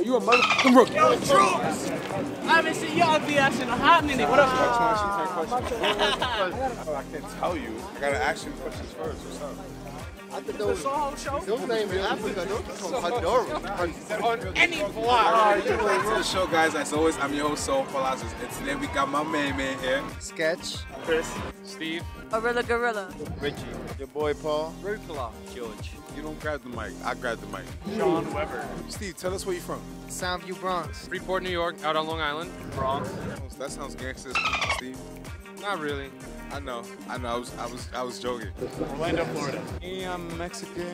Are you a motherfucking rookie? Yo, Troops! I haven't seen your ugly ass in a hot minute. What up, Oh, I can't tell you. I gotta ask you questions first. What's up? I think those, Soho show? those names in Africa, those are from Honduras. On any vlog. Welcome to the show, guys. As always, I'm your host, Soul Palacios. And today we got my main man here. Sketch. Chris. Steve. Gorilla Gorilla. Richie. Your boy Paul. Rukala. George. You don't grab the mic. I grab the mic. Sean Weber. Steve, tell us where you're from. Soundview Bronx. Freeport, New York, out on Long Island. Bronx. That sounds gangster, Steve. Not really. I know. I know. I was. I was. I was joking. Orlando, Florida. Yeah, I'm Mexican.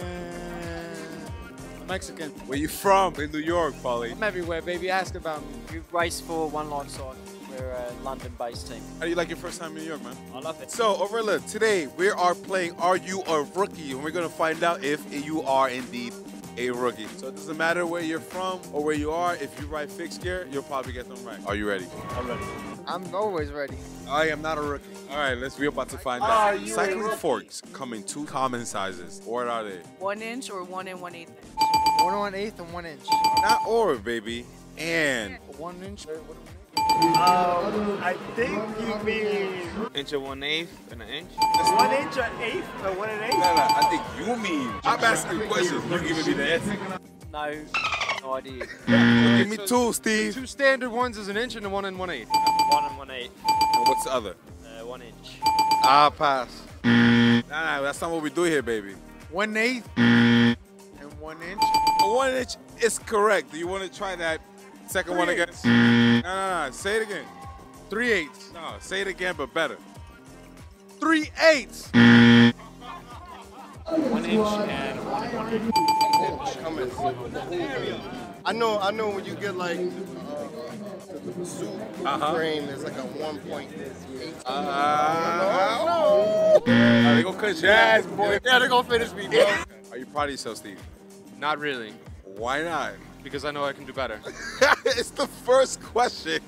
Mexican. Where you from? In New York, Polly. I'm everywhere, baby. Ask about me. You race for One Life Cycle. We're a uh, London-based team. How do you like your first time in New York, man? I love it. So, Overla, today we are playing Are You a Rookie? And we're going to find out if you are indeed a rookie. So, it doesn't matter where you're from or where you are. If you write fixed gear, you'll probably get them right. Are you ready? I'm ready. I'm always ready. I am not a rookie. All right, let's. We're about to find out. Cycling forks come in two common sizes. What are they? One inch or one and one eighth inch. One and one eighth and one inch. Not or, baby. And One inch. I think you mean Inch and one eighth and an inch. one inch or eighth or one and no, eighth? no, no, I think you mean. I'm asking questions. You're giving me the answer. No, no idea. Give me two, Steve. Two standard ones is an inch and a one and one eighth. One and one eighth. And what's the other? Uh, one inch. I'll pass. Nah, nah, that's not what we do here, baby. One eighth and one inch. One inch is correct. Do you want to try that second one again? No, no, no. Say it again. Three eighths. No, say it again, but better. Three eighths. One inch and one inch. one eighth. I know. I know when you get like uh, suit frame, it's like a one point eight. Uh, they gonna cut your ass, boy. Yeah, they're gonna finish me, bro. Are you proud of yourself, Steve? Not really, Why not? Because I know I can do better. it's the first question.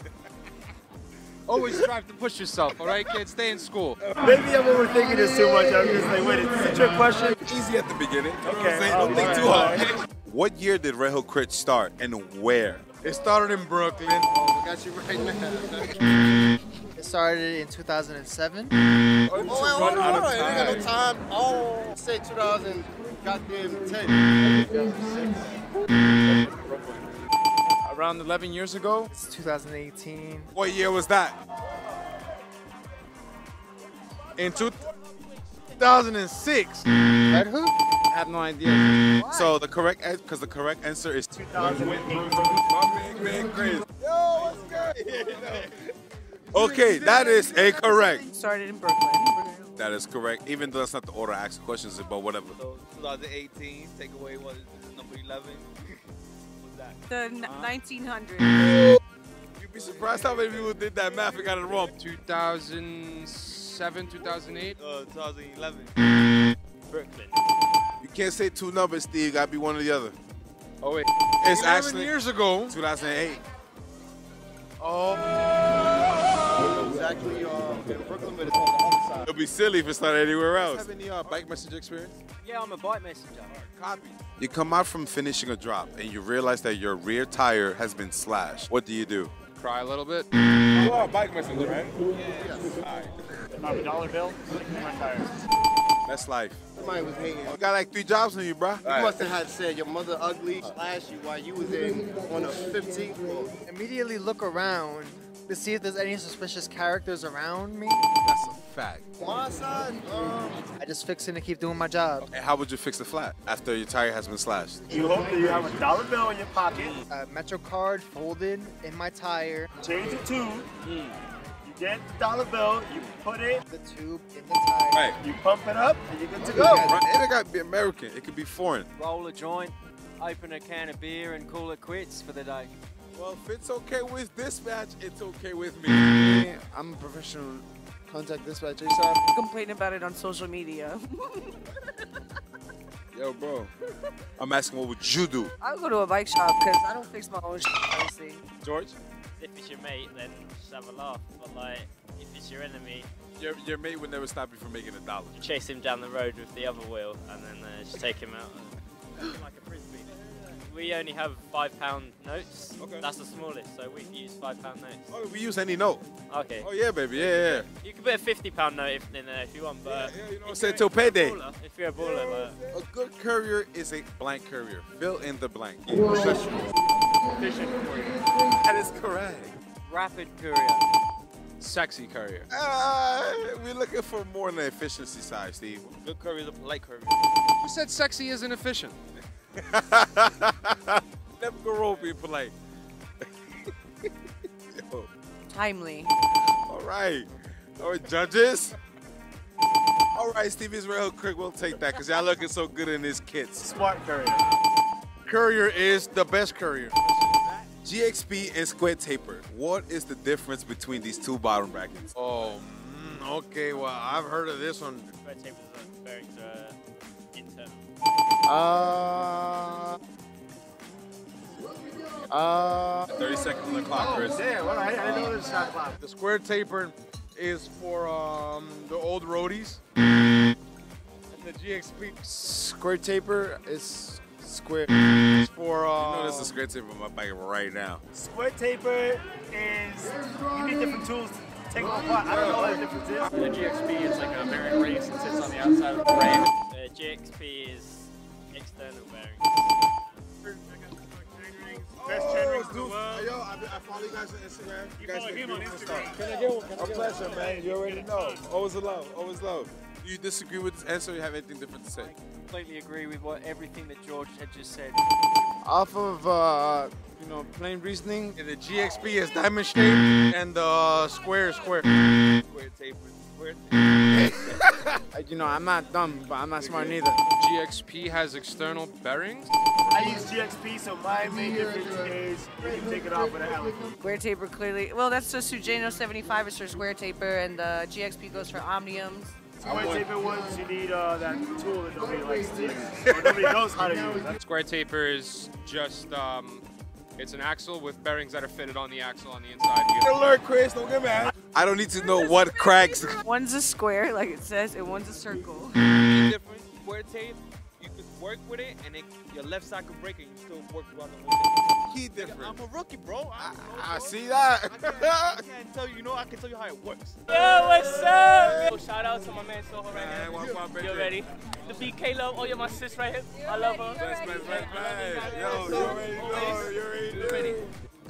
Always strive to push yourself, all right, kids? Stay in school. Maybe I'm overthinking this too much. I'm just like, wait, is this a trick question? Easy at the beginning. You know what I'm Okay, saying? Don't think too hard. What year did Red Hook Crit start and where? It started in Brooklyn. Oh, got you right now. It started in 2007. Oh, wait, hold on, hold on. You ain't got no time. Oh, say 2000. Goddamn 10. Mm. Around 11 years ago, It's 2018. What year was that? in 2006. Red Hook? I have no idea. So the correct because the correct answer is 2008. Yo, what's good? Okay, that is a correct. Started in Brooklyn. That is correct. Even though that's not the order I asked questions, but whatever. So 2018, take away what is number 11? What's that? The 1900s. You'd be surprised how many people did that math and got it wrong. 2007, 2008. Uh, 2011. Brooklyn. You can't say two numbers, Steve. Gotta be one or the other. Oh wait, It's 11 actually years ago. 2008. It's actually in Brooklyn, but it's on the other side. It'll be silly if it's not anywhere else. Have any uh, bike messenger experience? Yeah, I'm a bike messenger. Copy. You come out from finishing a drop and you realize that your rear tire has been slashed. What do you do? Cry a little bit. You are a bike messenger, right? I'm a dollar bill. My tires. That's life. Somebody was hating. You got like three jobs on you, bro. You must have had said your mother ugly, slashed you while you was in on a 15th floor. Immediately look around to see if there's any suspicious characters around me. That's a fact. My um, I just fix it and keep doing my job. And how would you fix the flat after your tire has been slashed? You hope that you have a dollar bill in your pocket. Uh, Metro card folded in my tire, Change the tube. You get the dollar bill. You put it. the tube in the tire. Right. You pump it up, and you're good to go. Right. And it got to be American. It could be foreign. Roll a joint, open a can of beer, and call it quits for the day. Well, if it's okay with dispatch, it's okay with me. I'm a professional contact dispatcher. So complain about it on social media. Yo, bro. I'm asking, what would you do? I would go to a bike shop because I don't fix my own shit, honestly. George? If it's your mate, then just have a laugh. But like, if it's your enemy, Your, your mate would never stop you from making a dollar. you chase him down the road with the other wheel, and then uh, just take him out. Like a frisbee. we only have five pound notes. Okay. That's the smallest, so we use five pound notes. Oh, we use any note. Okay. Oh yeah, baby. Yeah, yeah. yeah. You can put a fifty pound note if, in there if you want, but Yeah, yeah, you know, if say you're- till if you're a payday. baller- If you're a baller, like, A good courier is a blank courier. Fill in the blank. Fishing for you. That is correct. rapid courier. Sexy courier. Uh, we're looking for more on the efficiency side, Steve. Good courier is a polite courier. Who said sexy isn't efficient? Never go wrong being polite. Yo, Timely. all right. All right, judges. All right, Stevie's real quick, we'll take that because y'all looking so good in his kits. Smart courier. Courier is the best courier. GXP and Square Taper. What is the difference between these two bottom brackets? Oh, mm, okay. Well, I've heard of this one. Red tape is uh, bearings are internal. Uh. Uh. 30 seconds on the clock, Chris. Damn, well, I, I didn't know this shot clock. The square taper is for um, the old roadies. And the GXP Square taper is square. is for I uh, know this is square Taper on my bike right now. Square taper is, you need different tools to take them apart. I don't know what the difference is. The GXP is like a bearing race and sits on the outside of the frame. The GXP is external bearings. Guys on Instagram. You follow him on Instagram. Can I get one? A pleasure, man. You already know. Always a love. Always love. Do you disagree with this answer? Or you have anything different to say? I completely agree with what everything that George had just said. Off of, uh, you know, plain reasoning. the GXP is diamond shaped and the square is square. Square taper. Square. Uh, You know, I'm not dumb, but I'm not smart neither. GXP has external bearings. I use GXP, so my main difference is you can take it off with a Allen. Square taper clearly. Well, that's the Sugino 75 is for square taper, and the GXP goes for omniums. Square taper ones, you need uh, that tool that nobody likes to use. Nobody knows how to use. That's Square taper is just um, it's an axle with bearings that are fitted on the axle on the inside. You- Alert, Chris. Don't get mad. I don't need to know what cracks. One's a square, like it says, and one's a circle. Mm. Key difference, square tape, you can work with it and it, your left side can break and you still work throughout the whole thing. Key different. I'm a rookie, bro. I, I see that. I can't tell you, you know, I can tell you how it works. Yo, what's up? Oh, shout out to my man Soho right Man, here. what's You baby? ready? The BK love. Oh, you're my sis right here. I love her. Best, best, best, best. Yo, you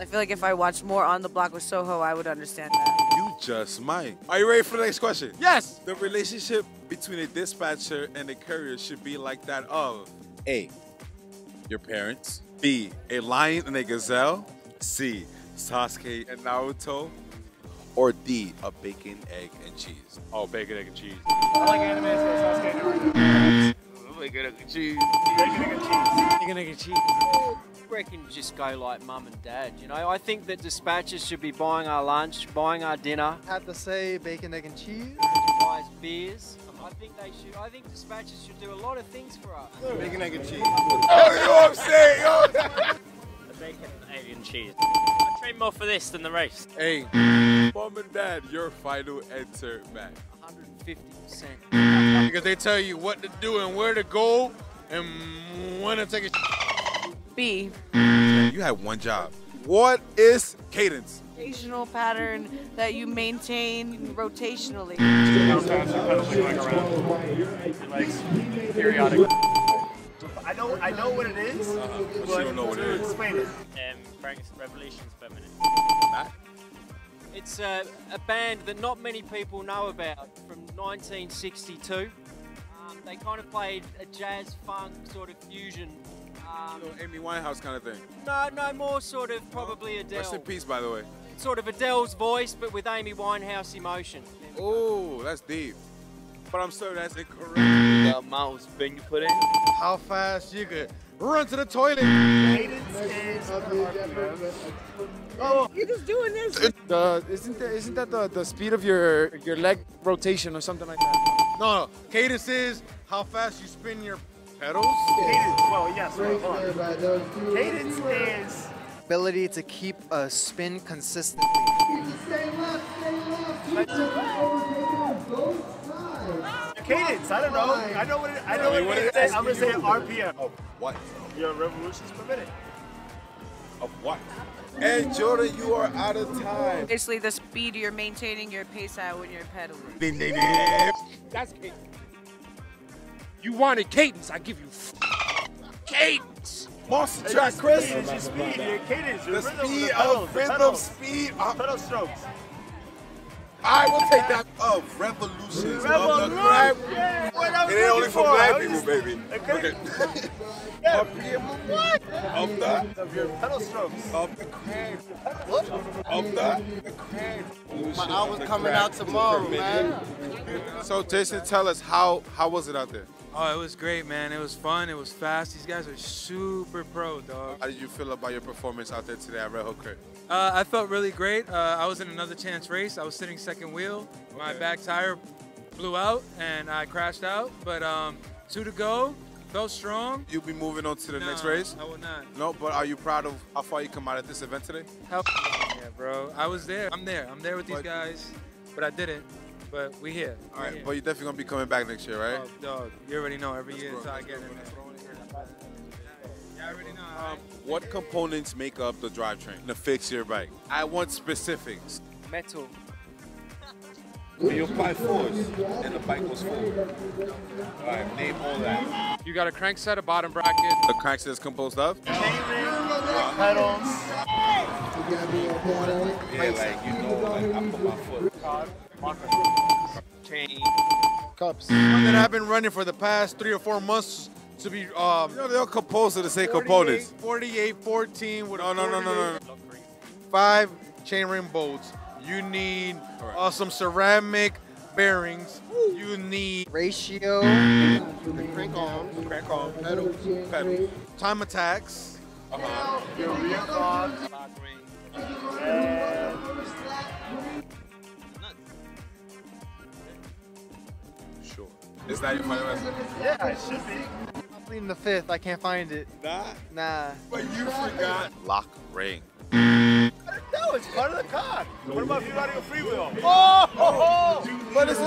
I feel like if I watched more on the block with Soho, I would understand that. You just might. Are you ready for the next question? Yes. The relationship between a dispatcher and a courier should be like that of A. Your parents. B. A lion and a gazelle. C. Sasuke and Naruto. Or D. A bacon, egg, and cheese. Oh, bacon, egg, and cheese. I like anime, so Sasuke and Naruto. Oh my god, cheese. Bacon, egg, and cheese. I reckon just go like mum and dad. You know, I think that dispatchers should be buying our lunch, buying our dinner, Had to say bacon, egg, and cheese. buy us beers. I think they should. I think dispatchers should do a lot of things for us. Bacon, egg, and cheese. Oh, you know what I'm saying? Yo. Bacon, egg, and cheese. I train more for this than the race. Hey, mom and dad, your final answer, man. 150%. Because they tell you what to do and where to go and when to take a B. Mm. You had one job. What is cadence? Rotational pattern that you maintain rotationally. How fast you're pedaling going around. Like periodic. I know, I know what it is, uh-huh. but but you don't know what it is. Explain it. Um, Frank's revolutions per minute. It's a, a band that not many people know about from 1962. Um, they kind of played a jazz funk sort of fusion. Um, You know, Amy Winehouse kind of thing. no, no more sort of probably Adele. Rest in peace, by the way. Sort of Adele's voice, but with Amy Winehouse emotion. Oh, that's deep. But I'm sorry, that's incorrect. The amount of spin you put in. how fast you could run to the toilet. Cadence is Oh, you're just doing this. The, isn't that, isn't that the, the speed of your your leg rotation or something like that? No, no. Cadence is how fast you spin your pedals. cadence. Well, yes. Hold on. Cadence is Ability to keep a spin consistently. cadence. I don't know. I know what it, I know I mean, what what it is is. I'm gonna say RPM. Of oh, what? Your revolutions per minute. Of what? And Jordan, you are out of time. Basically, the speed you're maintaining your pace at when you're pedaling. That's cadence. You wanted cadence, I give you cadence. Monster track, Chris. speed, your speed. Your cadence. Your The rhythm, speed the pedals, of the rhythm, pedals, speed uh, pedal strokes. I will take that of revolutions of the Revolution. Yeah, what I was It ain't only for for. black people, baby. Okay. RPM of what? Of the Of your pedal strokes. of the crab. Of the the crab. My album's coming out tomorrow, man. So Jason, tell us how how was it out there? Oh, it was great, man. It was fun. It was fast. These guys are super pro, dog. How did you feel about your performance out there today at Red Hook Crit? Uh, I felt really great. Uh, I was in another chance race. I was sitting second wheel. My back tire blew out and I crashed out. But um, two to go. Felt strong. You'll be moving on to the next race? I will not. No, but are you proud of how far you come out at this event today? Hell yeah, bro. I was there. I'm there. I'm there with these But- guys. But I didn't. But we here. All We right, here. but you're definitely gonna be coming back next year, right? Oh, dog, you already know. Every year go, until I let's get go, in let's there. Yeah, I already know. Um, what components make up the drivetrain to fix your bike? I want specifics. Metal. You apply force, and the bike goes forward. All right, name all that. You got a crankset, a bottom bracket. The crankset is composed of? Chainring, pedals, Yeah, like you know, like I put my foot. Chain. Cups. One that I've been running for the past three or four months to be um, You know, they're all composed of the same 48, components. 48, 14 with No, a no, no, no, no. 48, five chainring bolts. You need All right. uh, some ceramic bearings. You need Ratio. The crank arms. Crank on, pedal, pedal. time attacks. Uh-huh. your rear cog, Lock ring. and Sure. Is that your final answer? yeah, it should be. I'm pleading the fifth. I can't find it. Nah. Nah. But you forgot. Lock ring. No, it's part of the cog. What about if you're riding a freewheel? Oh! But it's,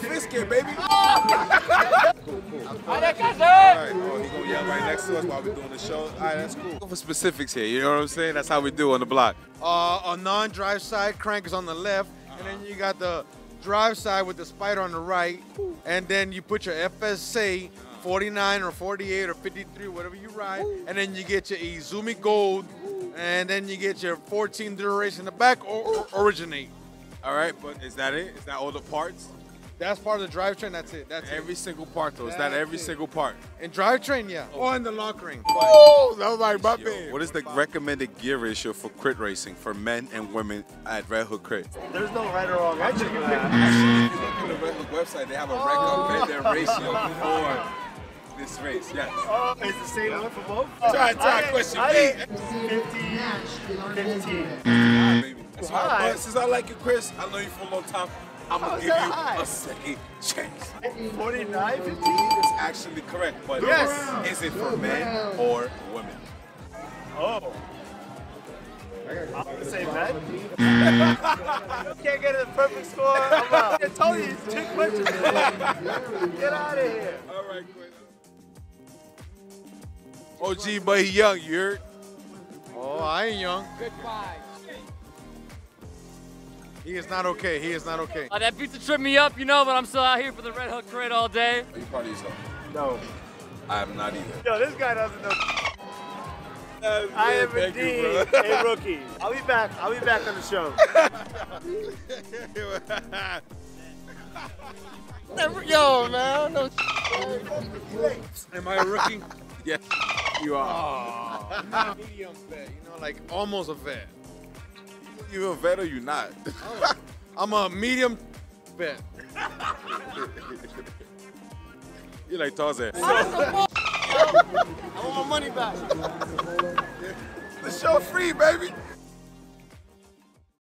it's Fiskit, baby. All right. Oh, he gonna yell right next to us while we're doing the show. All right, that's cool. Go for specifics here. You know what I'm saying? That's how we do on the block. Uh, a non-drive side crank is on the left, and then you got the drive side with the spider on the right, and then you put your FSA 49 or 48 or 53, whatever you ride, and then you get your Izumi Gold, and then you get your 14 Dura-Ace in the back or, or originate. All right, but is that it? Is that all the parts? That's part of the drivetrain. That's it. That's Every it. single part, though. Is that every it. single part? And drivetrain, yeah. Or in the lock ring. Oh, that was like my man. What is the recommended gear ratio for crit racing for men and women at Red Hook Crit? There's no right or wrong answer for that. Actually, if you look on the Red website, they have a recommended ratio for this race. Yes. Oh, it's the same one for both? Try- try I- question I- B. 15, 15. Ah, baby. That's how Why? but since I like you, Chris, I know you for a long time. I'm gonna is give you high? a second chance. 49, 15? It's actually correct, but Yes. is it for men or women? Oh. I'm gonna say that. you can't get a perfect score. I'm out. I told you it's two questions. Get out of here. All right, Quinn. OG, but he young, you heard? Oh, I ain't young. Goodbye. He is not okay. He is not okay. Uh, that pizza tripped me up, you know, but I'm still out here for the Red Hook Crit all day. Are you proud of yourself? No. I am not either. Yo, this guy doesn't know. I am Thank you, indeed bro. a rookie. I'll be back. I'll be back on the show. Yo, man. No. Am I a rookie? yeah, you are. Medium vet, you know, like almost a vet. You a vet or you not? I'm a medium vet. you like Tarzan. I want my money back. The show free, baby.